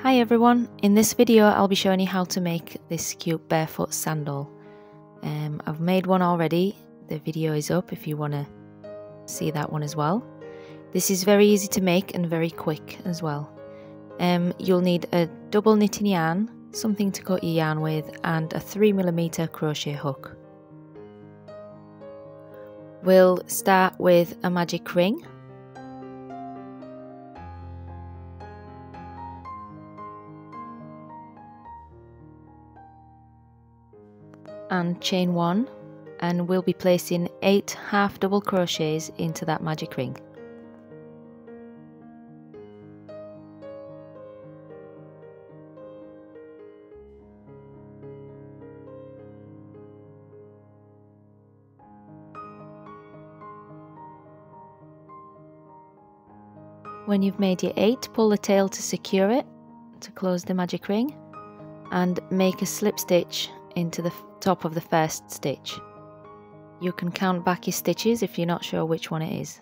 Hi everyone, in this video I'll be showing you how to make this cute barefoot sandal. Um, I've made one already, the video is up if you want to see that one as well. This is very easy to make and very quick as well. Um, you'll need a double knitting yarn, something to cut your yarn with and a 3mm crochet hook. We'll start with a magic ring and chain 1 and we'll be placing 8 half double crochets into that magic ring. When you've made your 8, pull the tail to secure it, to close the magic ring, and make a slip stitch into the top of the first stitch. You can count back your stitches if you're not sure which one it is.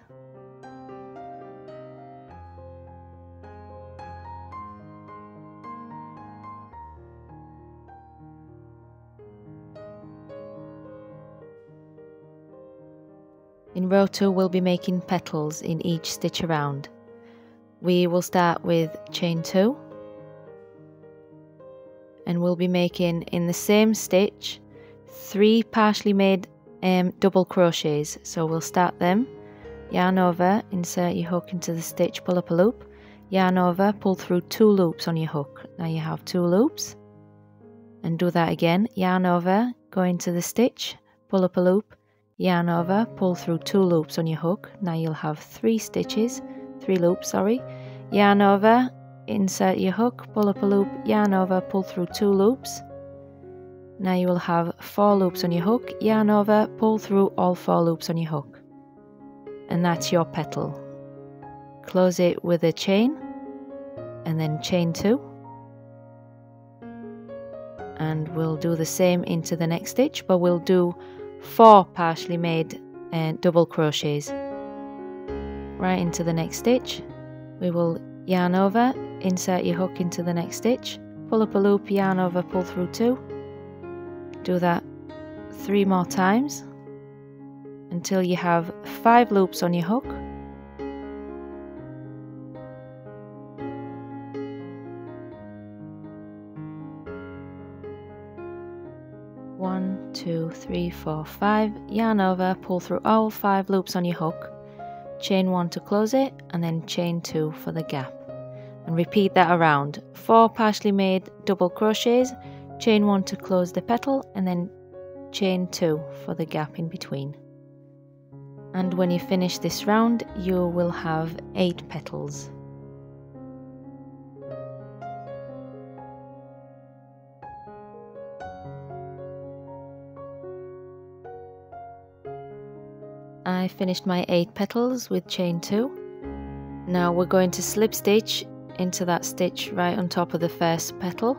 In row 2 we'll be making petals in each stitch around. We will start with chain 2 and we'll be making in the same stitch three partially made um, double crochets. So we'll start them. Yarn over insert your hook into the stitch pull up a loop. Yarn over pull through two loops on your hook. Now you have two loops. And do that again. Yarn over go into the stitch pull up a loop. Yarn over pull through two loops on your hook. Now you'll have three stitches three loops sorry. Yarn over insert your hook, pull up a loop, yarn over, pull through two loops. Now you will have four loops on your hook, yarn over, pull through all four loops on your hook. And that's your petal. Close it with a chain and then chain two. And we'll do the same into the next stitch, but we'll do four partially made uh, double crochets. Right into the next stitch, we will yarn over, insert your hook into the next stitch, pull up a loop, yarn over, pull through two. Do that three more times until you have five loops on your hook. One, two, three, four, five. Yarn over, pull through all five loops on your hook. Chain one to close it, and then chain two for the gap and repeat that around. Four partially made double crochets, chain one to close the petal and then chain two for the gap in between. And when you finish this round, you will have eight petals. I finished my 8 petals with chain 2. Now we're going to slip stitch into that stitch right on top of the first petal.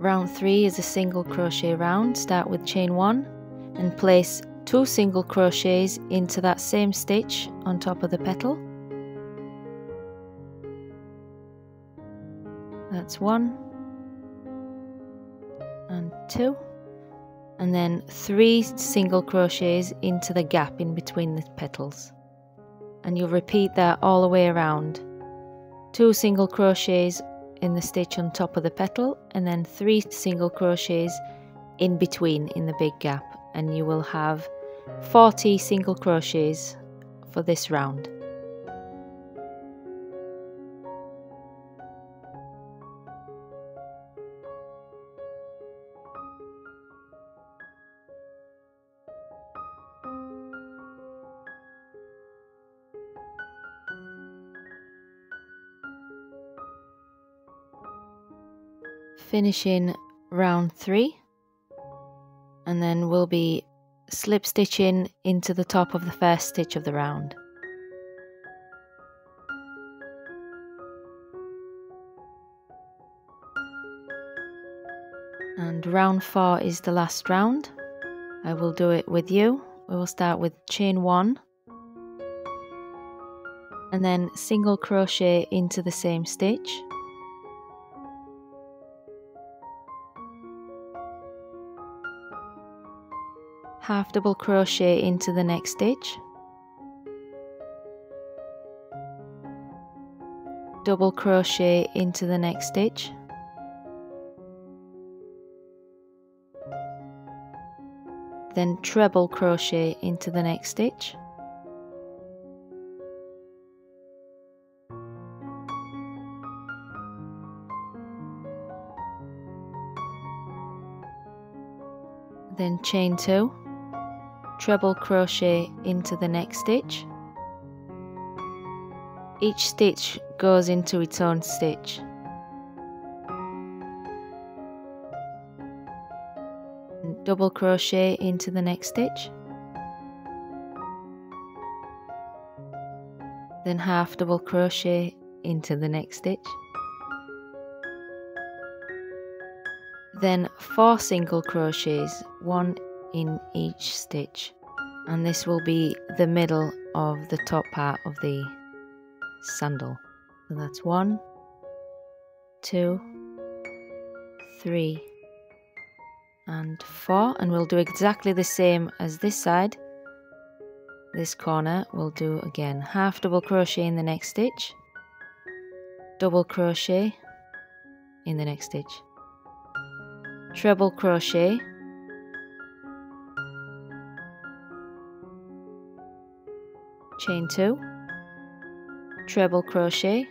Round 3 is a single crochet round. Start with chain 1 and place 2 single crochets into that same stitch on top of the petal. That's 1 and 2 and then three single crochets into the gap in between the petals and you'll repeat that all the way around two single crochets in the stitch on top of the petal and then three single crochets in between in the big gap. And you will have 40 single crochets for this round finishing round three and then we'll be slip stitching into the top of the first stitch of the round. And round four is the last round. I will do it with you we will start with chain one and then single crochet into the same stitch half double crochet into the next stitch. Double crochet into the next stitch. Then treble crochet into the next stitch. Then chain 2 treble crochet into the next stitch. Each stitch goes into its own stitch. Double crochet into the next stitch. Then half double crochet into the next stitch. Then four single crochets one in each stitch. And this will be the middle of the top part of the sandal. So that's one two three and 4 and we'll do exactly the same as this side. This corner we'll do again half double crochet in the next stitch double crochet in the next stitch treble crochet chain 2 treble crochet?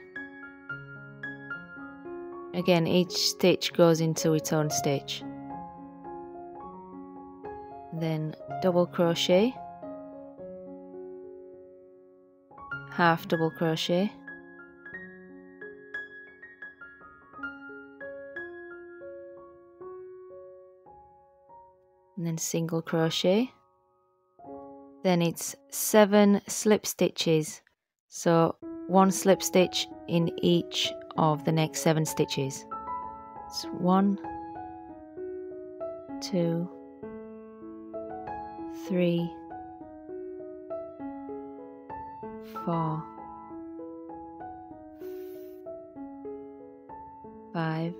Again each stitch goes into its own stitch. Then double crochet. Half double crochet. And then single crochet then it's seven slip stitches. So one slip stitch in each of the next seven stitches. It's one two three, four, five,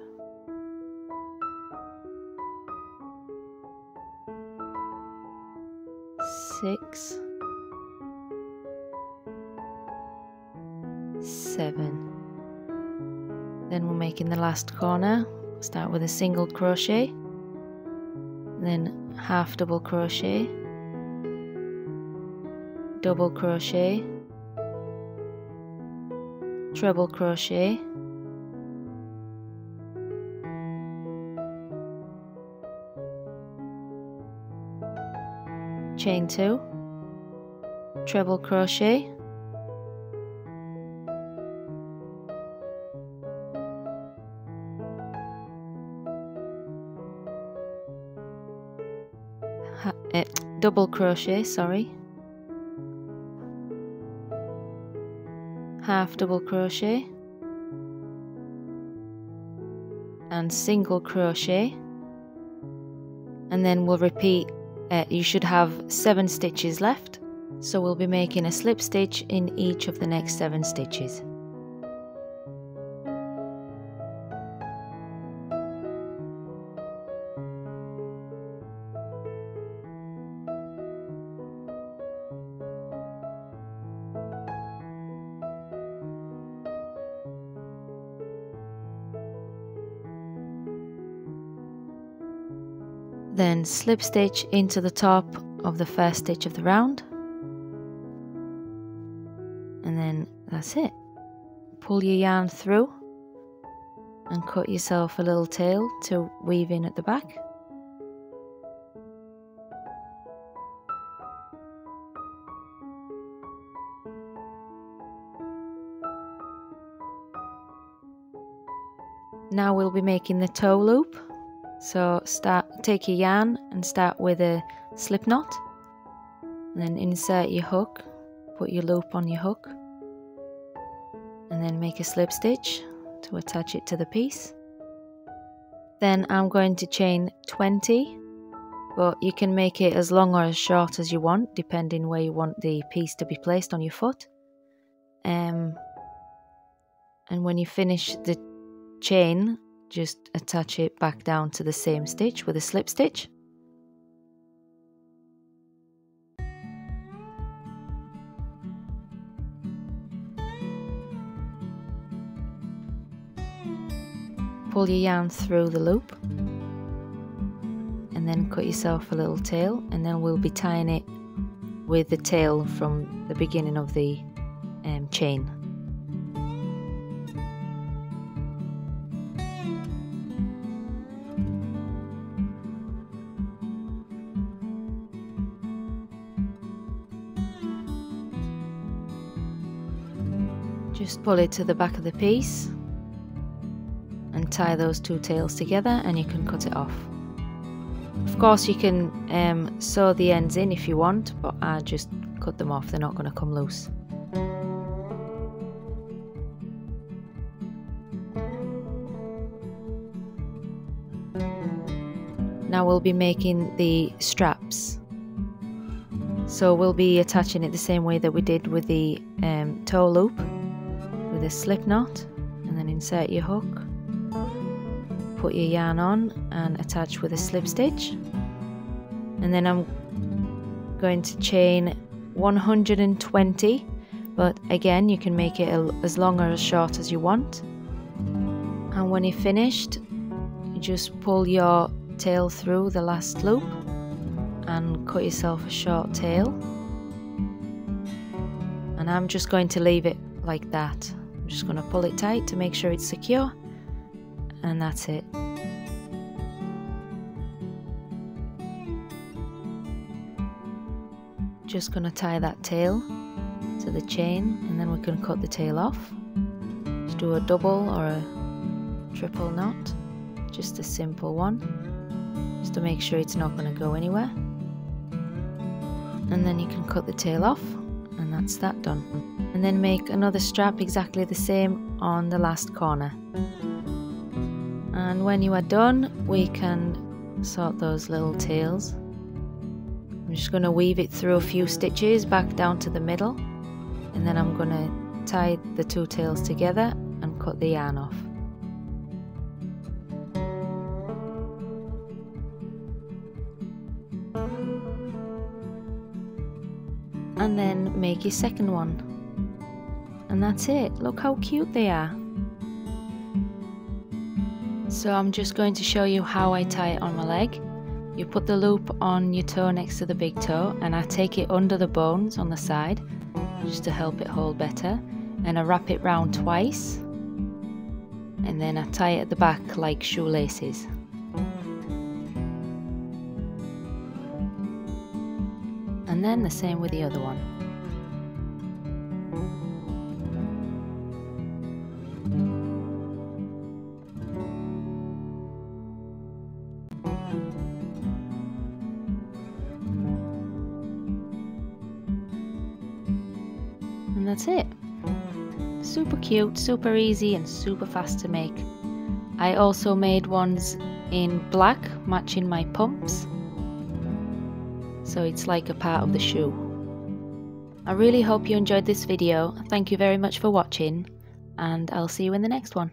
six, seven. Then we're making the last corner. Start with a single crochet, then half double crochet double crochet treble crochet chain 2 treble crochet. Uh, double crochet sorry. Half double crochet. And single crochet. And then we'll repeat uh, you should have seven stitches left. So we'll be making a slip stitch in each of the next seven stitches Then slip stitch into the top of the first stitch of the round. And then that's it. Pull your yarn through and cut yourself a little tail to weave in at the back. Now we'll be making the toe loop so start take your yarn and start with a slip knot. Then insert your hook put your loop on your hook. And then make a slip stitch to attach it to the piece. Then I'm going to chain 20 but you can make it as long or as short as you want depending where you want the piece to be placed on your foot. Um, and when you finish the chain just attach it back down to the same stitch with a slip stitch pull your yarn through the loop and then cut yourself a little tail and then we'll be tying it with the tail from the beginning of the um, chain. Pull it to the back of the piece and tie those two tails together and you can cut it off. Of course you can um, sew the ends in if you want but I just cut them off, they're not going to come loose. Now we'll be making the straps. So we'll be attaching it the same way that we did with the um, toe loop with a slip knot and then insert your hook. Put your yarn on and attach with a slip stitch. And then I'm going to chain 120 but again you can make it as long or as short as you want. And when you're finished you just pull your tail through the last loop and cut yourself a short tail. And I'm just going to leave it like that just going to pull it tight to make sure it's secure and that's it. Just gonna tie that tail to the chain and then we can cut the tail off. Just do a double or a triple knot, just a simple one, just to make sure it's not gonna go anywhere. And then you can cut the tail off and that's that done. And then make another strap exactly the same on the last corner. And when you are done we can sort those little tails. I'm just going to weave it through a few stitches back down to the middle. And then I'm going to tie the two tails together and cut the yarn off and then make your second one and that's it look how cute they are so I'm just going to show you how I tie it on my leg. You put the loop on your toe next to the big toe and I take it under the bones on the side just to help it hold better and I wrap it round twice and then I tie it at the back like shoelaces. And then the same with the other one. And that's it. Super cute, super easy and super fast to make. I also made ones in black matching my pumps. So it's like a part of the shoe. I really hope you enjoyed this video. Thank you very much for watching and I'll see you in the next one.